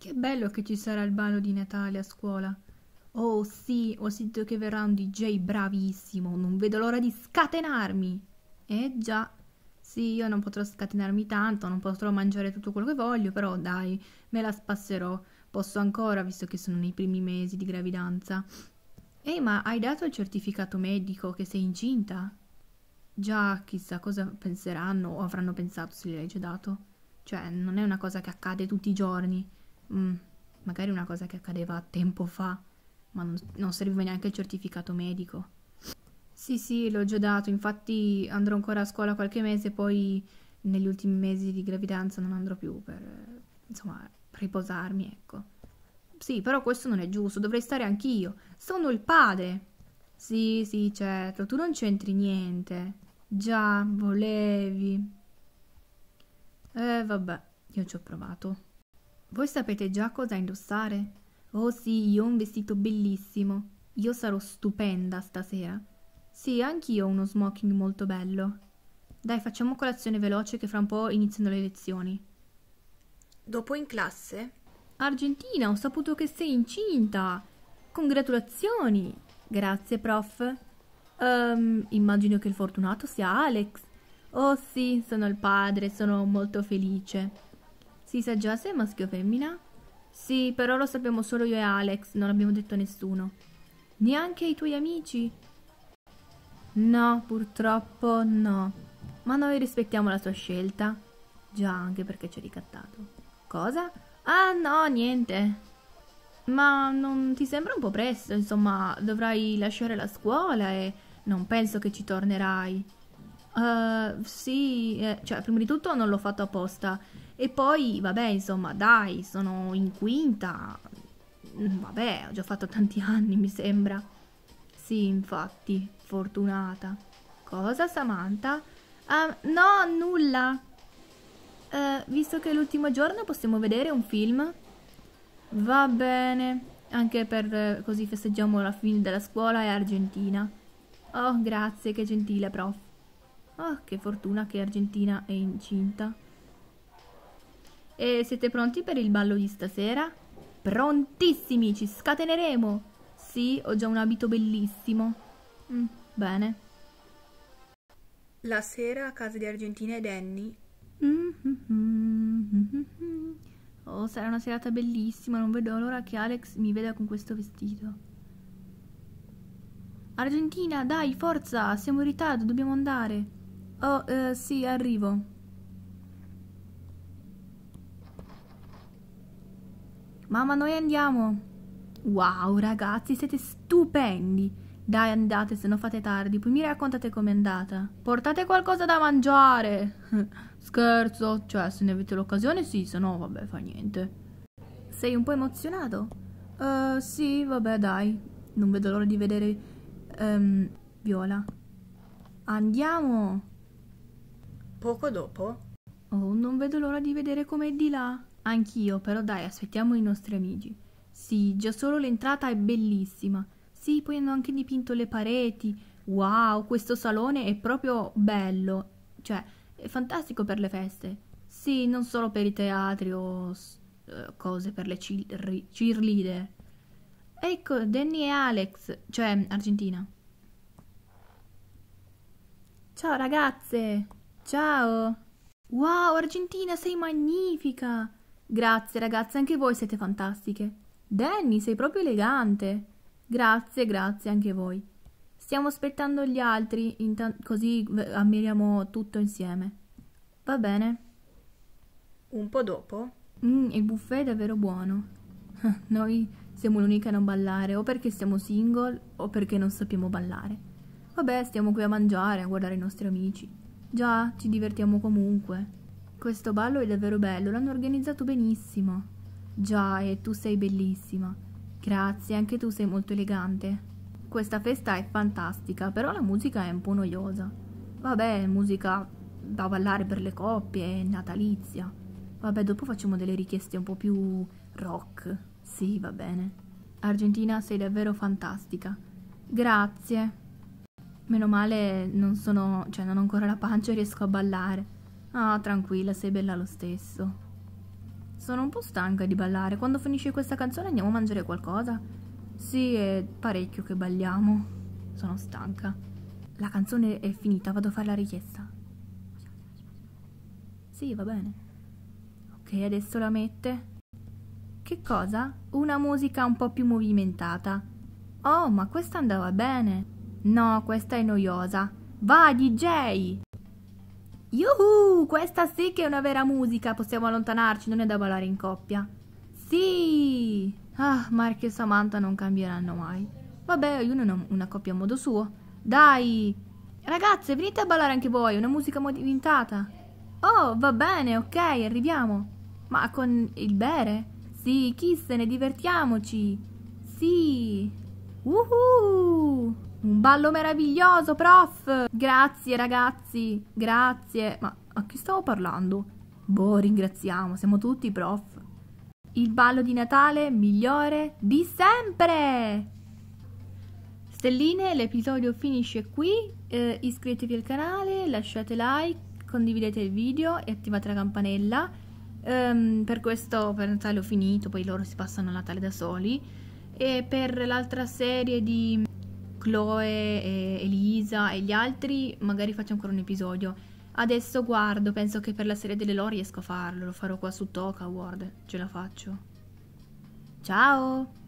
Che bello che ci sarà il ballo di Natale a scuola. Oh sì, ho sentito che verrà un DJ bravissimo, non vedo l'ora di scatenarmi. Eh già, sì, io non potrò scatenarmi tanto, non potrò mangiare tutto quello che voglio, però dai, me la spasserò. Posso ancora, visto che sono nei primi mesi di gravidanza. Ehi, ma hai dato il certificato medico che sei incinta? Già, chissà cosa penseranno o avranno pensato se gliel'hai già dato. Cioè, non è una cosa che accade tutti i giorni. Mm, magari una cosa che accadeva tempo fa, ma non, non serviva neanche il certificato medico. Sì, sì, l'ho già dato, infatti andrò ancora a scuola qualche mese, poi negli ultimi mesi di gravidanza non andrò più per, insomma, riposarmi, ecco. Sì, però questo non è giusto, dovrei stare anch'io. Sono il padre. Sì, sì, certo, tu non c'entri niente. Già, volevi. Eh, vabbè, io ci ho provato. Voi sapete già cosa indossare? Oh sì, io ho un vestito bellissimo. Io sarò stupenda stasera. Sì, anch'io ho uno smoking molto bello. Dai, facciamo colazione veloce che fra un po' iniziano le lezioni. Dopo in classe? Argentina, ho saputo che sei incinta. Congratulazioni. Grazie, prof. Um, immagino che il fortunato sia Alex. Oh sì, sono il padre, sono molto felice. Si sa già se è maschio o femmina? Sì, però lo sappiamo solo io e Alex, non l'abbiamo detto a nessuno. Neanche ai tuoi amici? No, purtroppo no. Ma noi rispettiamo la sua scelta. Già, anche perché ci ha ricattato. Cosa? Ah, no, niente. Ma non ti sembra un po' presto? Insomma, dovrai lasciare la scuola e non penso che ci tornerai. Uh, sì, eh, cioè, prima di tutto non l'ho fatto apposta. E poi, vabbè, insomma, dai, sono in quinta. Mm, vabbè, ho già fatto tanti anni, mi sembra. Sì, infatti, fortunata. Cosa, Samantha? Uh, no, nulla. Uh, visto che è l'ultimo giorno, possiamo vedere un film? Va bene, anche per eh, così festeggiamo la fine della scuola e Argentina. Oh, grazie, che gentile, prof. Oh, che fortuna che Argentina è incinta. E siete pronti per il ballo di stasera? Prontissimi, ci scateneremo! Sì, ho già un abito bellissimo. Mm, bene. La sera a casa di Argentina e Danny. Oh, sarà una serata bellissima, non vedo l'ora che Alex mi veda con questo vestito. Argentina, dai, forza, siamo in ritardo, dobbiamo andare. Oh, eh, sì, arrivo. Mamma, noi andiamo. Wow, ragazzi, siete stupendi. Dai, andate, se no fate tardi. Poi mi raccontate com'è andata. Portate qualcosa da mangiare. Scherzo, cioè, se ne avete l'occasione, sì, se no, vabbè, fa niente. Sei un po' emozionato? Uh, sì, vabbè, dai. Non vedo l'ora di vedere um, Viola. Andiamo. Poco dopo. Oh, non vedo l'ora di vedere com'è di là. Anch'io, però dai, aspettiamo i nostri amici. Sì, già solo l'entrata è bellissima. Sì, poi hanno anche dipinto le pareti. Wow, questo salone è proprio bello. Cioè, è fantastico per le feste. Sì, non solo per i teatri o uh, cose per le cheerleader. Ecco, Danny e Alex, cioè Argentina. Ciao ragazze! Ciao! Wow, Argentina, sei magnifica! Grazie ragazze, anche voi siete fantastiche. Danny, sei proprio elegante. Grazie, grazie anche voi. Stiamo aspettando gli altri, così ammiriamo tutto insieme. Va bene. Un po' dopo? Mm, il buffet è davvero buono. Noi siamo l'unica a non ballare, o perché siamo single, o perché non sappiamo ballare. Vabbè, stiamo qui a mangiare, a guardare i nostri amici. Già, ci divertiamo comunque. Questo ballo è davvero bello, l'hanno organizzato benissimo. Già, e tu sei bellissima. Grazie, anche tu sei molto elegante. Questa festa è fantastica, però la musica è un po' noiosa. Vabbè, musica da ballare per le coppie, natalizia. Vabbè, dopo facciamo delle richieste un po' più rock. Sì, va bene. Argentina, sei davvero fantastica. Grazie. Meno male non sono, cioè non ho ancora la pancia e riesco a ballare. Ah, tranquilla, sei bella lo stesso. Sono un po' stanca di ballare. Quando finisce questa canzone andiamo a mangiare qualcosa? Sì, è parecchio che balliamo. Sono stanca. La canzone è finita, vado a fare la richiesta. Sì, va bene. Ok, adesso la mette. Che cosa? Una musica un po' più movimentata. Oh, ma questa andava bene. No, questa è noiosa. Va, DJ! Yuhu! Questa sì che è una vera musica. Possiamo allontanarci, non è da ballare in coppia. Sì! Ah, Mark e Samantha non cambieranno mai. Vabbè, ognuno una coppia a modo suo. Dai! Ragazze, venite a ballare anche voi, una musica movimentata. Oh, va bene, ok, arriviamo. Ma con il bere? Sì, chi se ne divertiamoci. Sì. Uhu! Un ballo meraviglioso, prof! Grazie ragazzi, grazie. Ma a chi stavo parlando? Boh, ringraziamo, siamo tutti prof. Il ballo di Natale migliore di sempre! Stelline, l'episodio finisce qui. Eh, iscrivetevi al canale, lasciate like, condividete il video e attivate la campanella. Um, per questo per Natale ho finito, poi loro si passano Natale da soli. E per l'altra serie di Chloe, Elisa e gli altri, magari faccio ancora un episodio. Adesso guardo, penso che per la serie delle loro riesco a farlo, lo farò qua su Toka Award, ce la faccio. Ciao!